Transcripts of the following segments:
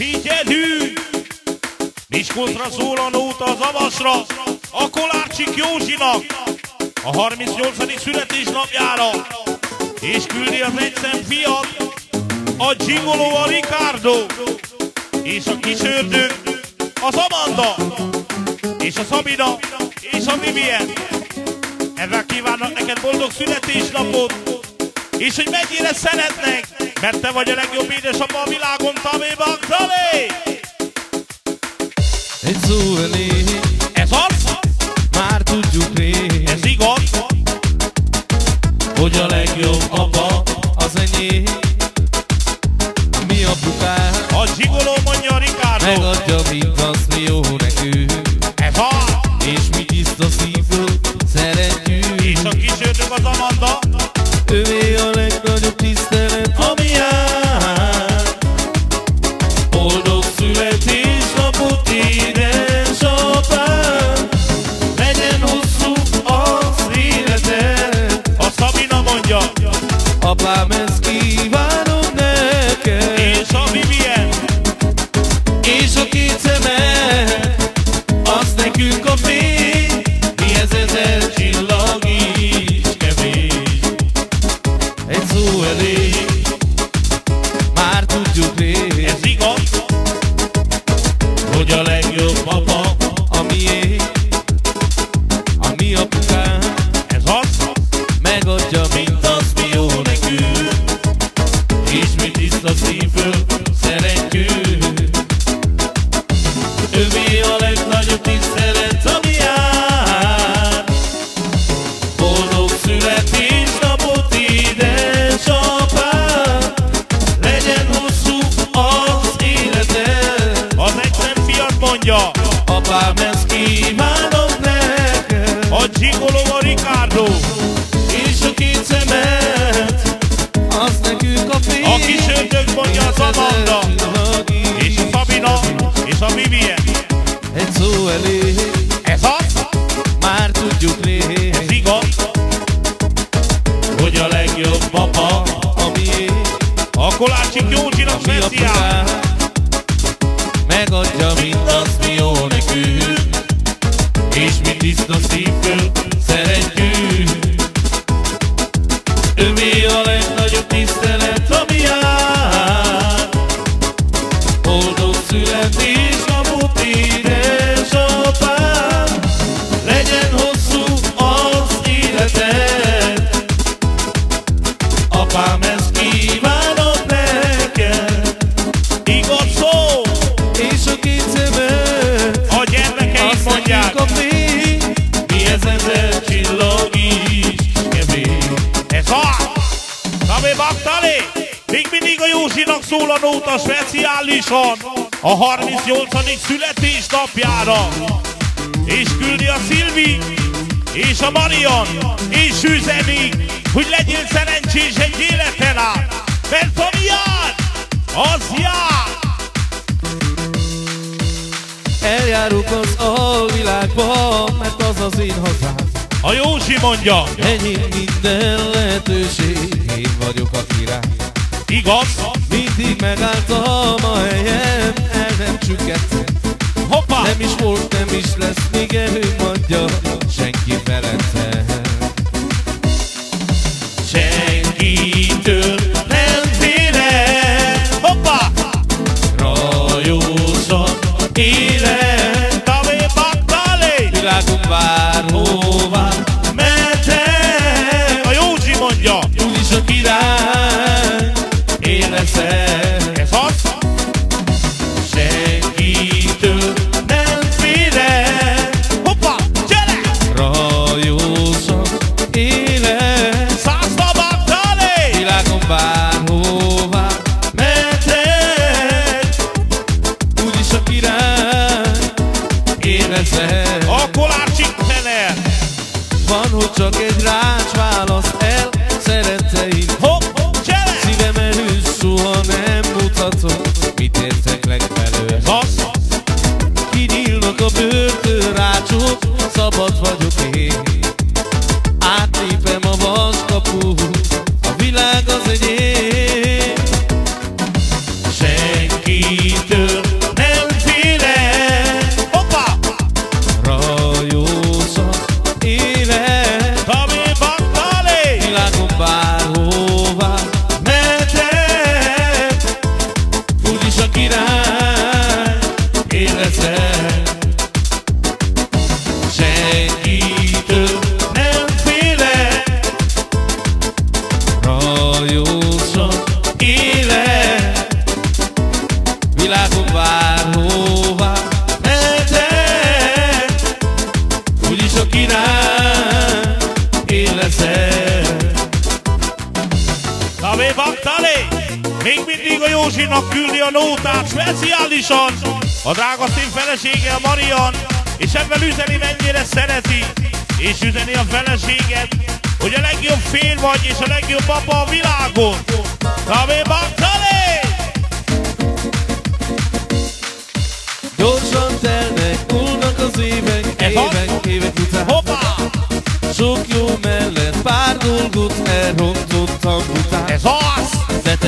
Figyelünk! Miskolcra szólan út az avasra, a Kolárcsik Józsinak a 38. születésnapjára, és küldi az egyszem fiat, a Gigoló a Ricardo, és a kisördő az Amanda, és a Szabina, és a Vivien. Ezzel kívánnak neked boldog születésnapot, és hogy mennyire szeretnek, mert te vagy a legjobb édesapa a világon, Tabé Bagdalé! Egy elég, Ez az, már tudjuk rég, ez igaz, hogy a legjobb apa az enyém. Mi apukánk a Gigoló mondja a Ricardo. megadja mindazt, mi jó nekünk, Ez az, és mi tiszta szívből szeretjük. és a kisördög az Amanda, Józsinak szól a nóta speciálisan a 38. születésnapjára. És küldi a Szilvi, és a Marian, és üzenik, hogy legyél szerencsés egy életen át, mert ami jár, az jár. Eljárok az alvilágba, mert az az én hazám. A Józsi mondja, Enyém minden lehetőség, én vagyok a király. Igaz, Mindig megálltam a helyem, el nem csükkettem. hoppá, Nem is volt, nem is lesz, még erőm adja, igazán nem félek Rajósan élek Világon bárhová mehetek Úgyis a király én leszek Még mindig a Józsinak küldi a nótát speciálisan! A drága szín felesége a Marian, és ebben üzeni mennyire szereti, és üzeni a feleséget, hogy a legjobb fél vagy, és a legjobb apa a világon. Tavé Baktali! Gyorsan telnek, múlnak az évek, Ez az? évek, évek után Hoppá! Sok jó mellett pár dolgot elrontottam után Ez az!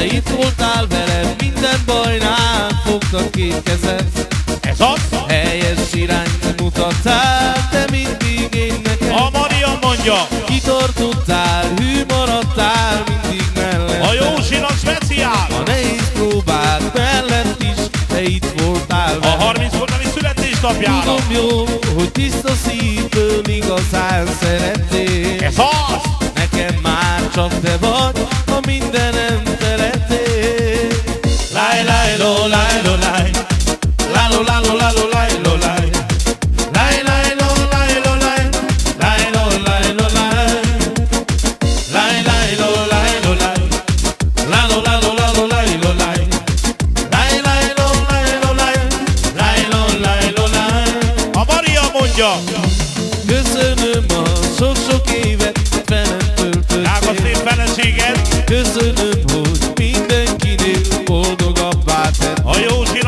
Te itt voltál velem, minden bajnál fogtad két kezed Ez az! Helyes irányt mutattál, te mindig én nekem A Marian mondja, Kitartottál, hű maradtál mindig mellett a Józsinak speciál! A nehéz próbák mellett is, te itt voltál A velem 30 fornali születésnapjára! Tudom jó, hogy tiszta szívből igazán szerettél mondja, Köszönöm a sok-sok évet, velem drága töltöttél szép feleséget, Köszönöm, hogy mindenkinél boldogabbá tett. A Józsinak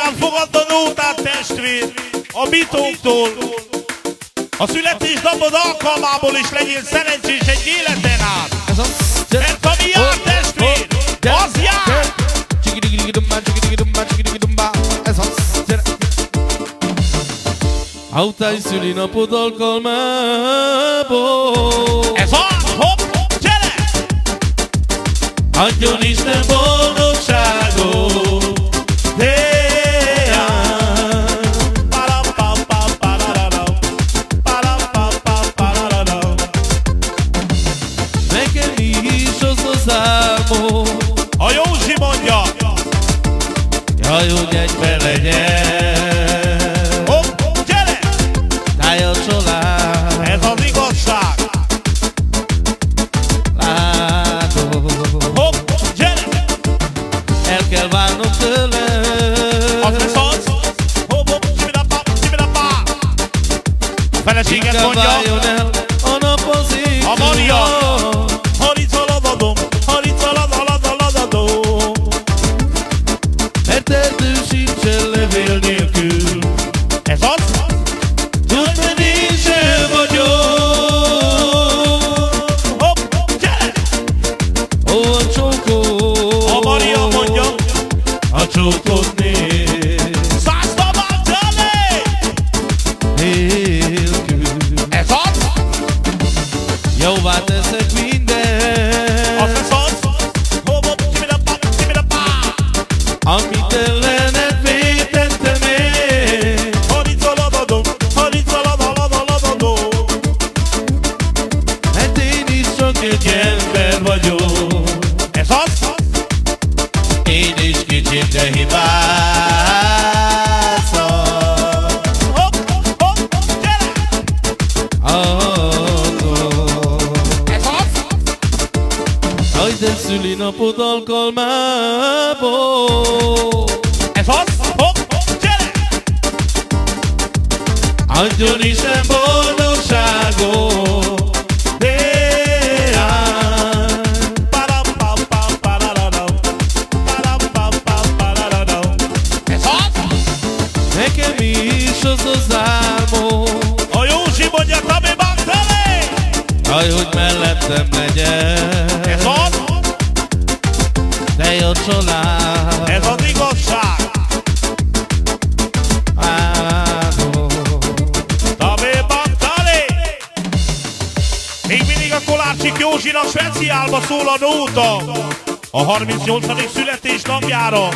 akkor Józsikán fogadd a nótát, testvér! A bitóktól! A születésnapod alkalmából is legyél szerencsés egy életen át! Mert ami jár, testvér, az jár! Autály szülinapod alkalmából Ez az! Hopp! Gyere! Adjon Isten boldogságot Inkább mondja! el a nap az ég A Maria! Haricaladadom! Haricaladadadadadadom! Mert erdő sincsen levél nélkül Ez az! Tudd, hogy én sem vagyok Hopp! Gyere! Ó, a csókod A Maria mondja! A csókod Józsinak speciálba szól a nóta! A 38. születésnapjára!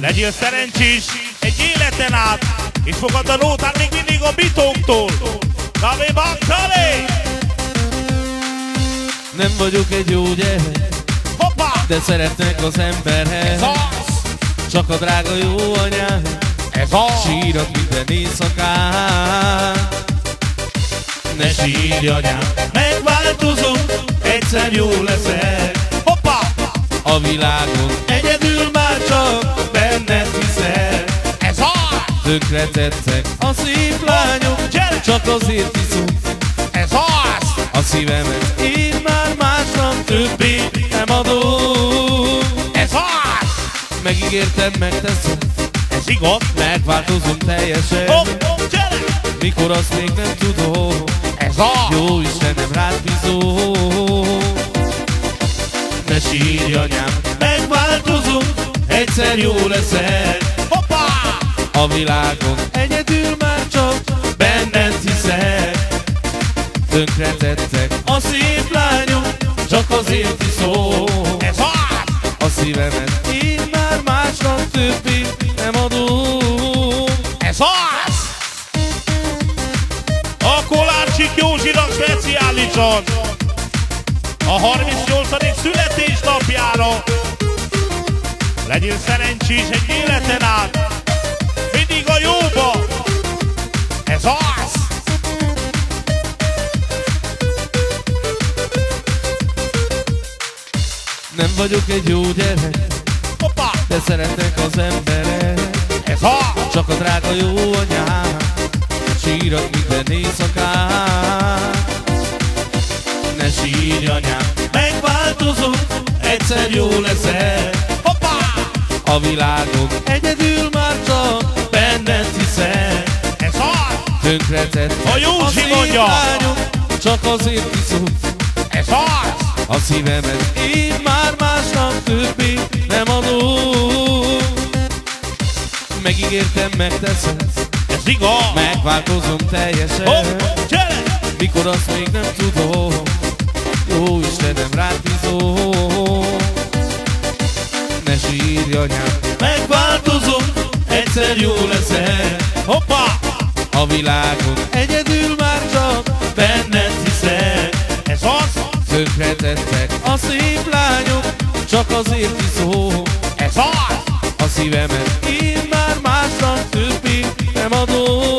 Legyél szerencsés egy életen át, és fogad a nótát még mindig a bitóktól! Tabi Magdalé! Nem vagyok egy jó gyerek Hoppá! De szeretnek az emberhez! Csak a drága jó anyám Ez az! Sírok minden éjszakán Ne sírj anyám Megváltozom Egyszer jó leszek Hoppá! A világon Egyedül már csak benned hiszek Ez az! Tönkre tettek a szép lányok Gyere! Csak azért iszom Ez az! a szívemet Én már másnak többé nem adom Ez az! Megígértem, megteszem Ez igaz! Megváltozom teljesen Hopp, hopp, gyere! Mikor azt még nem tudom Ez az! Jó Istenem, rád bízom Ne sírj anyám Megváltozom Egyszer jó leszek. Hoppá! A világon Egyedül már csak Benned hiszek. Tönkre tettek a szép lányok Csak azért iszom Ez az! A szívemet Én már másnak többé nem adom Kolácsik Józsinak speciálisan a 38. születésnapjára legyél szerencsés egy életen át mindig a jóba ez az! Nem vagyok egy jó gyerek Hoppá! De szeretnek az emberek Ez az! Csak a drága jó anyám Sírok minden éjszakán Ne sírj anyám Megváltozom Egyszer jó leszek Hoppá! A világon Egyedül már csak Benned hiszek Ez az! Tönkre tettek A Józsi mondja! Csak azért iszom Ez az! a szívemet Én már másnak többé nem adom Megígértem, megteszem Ez igaz! Megváltozom teljesen Hopp, gyere! Mikor azt még nem tudom Jó Istenem, rád bízom Ne sírj anyám Megváltozom, egyszer jó leszek Hoppá! A világon Egyedül már csak benned hiszek Ez az! Tönkre tettek a szép lányok Csak azért iszom Ez az! a szívemet Én már másnak több Sem adó